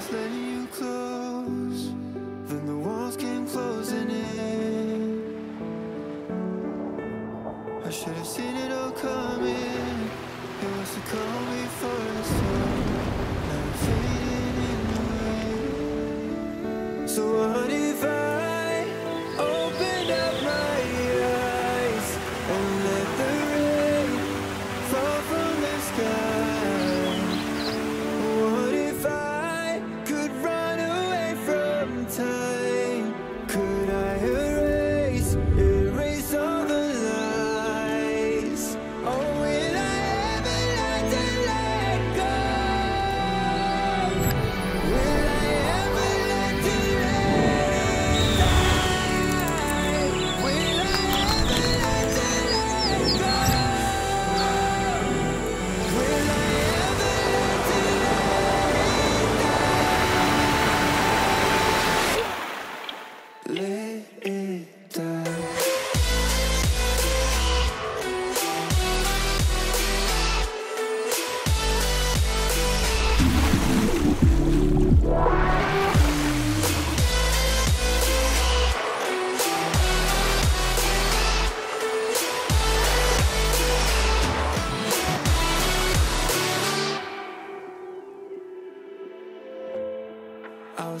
Wednesday.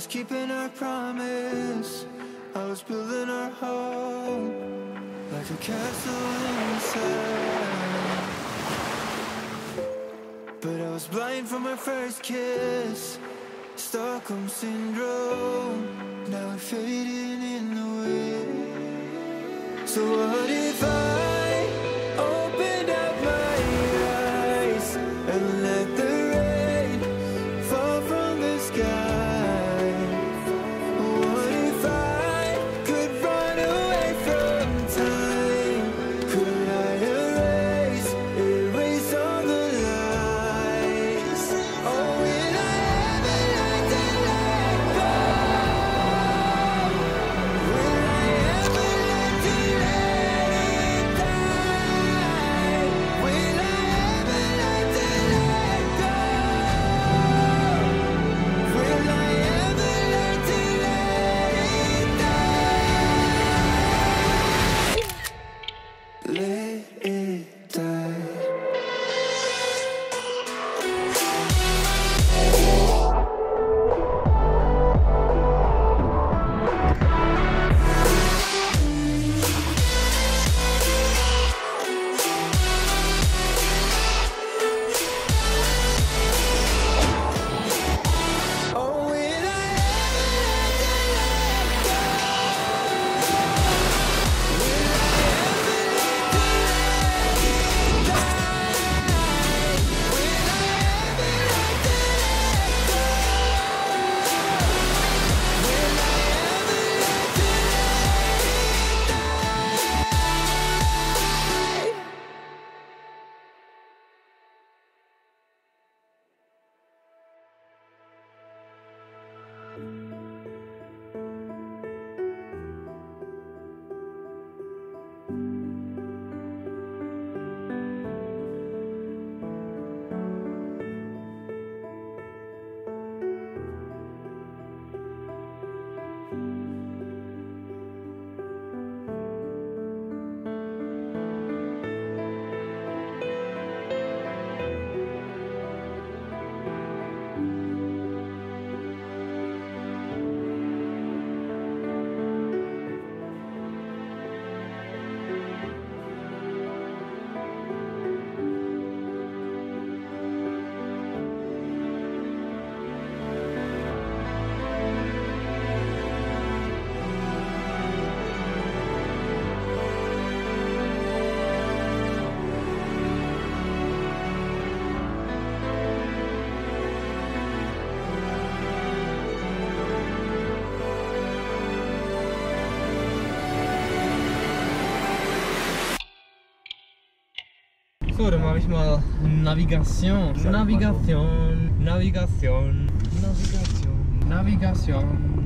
was keeping our promise, I was building our home like a castle inside. But I was blind from my first kiss, Stockholm syndrome. Now we're fading in the wind. So what if I? mejor, ma misma navegación. Navegación, navegación,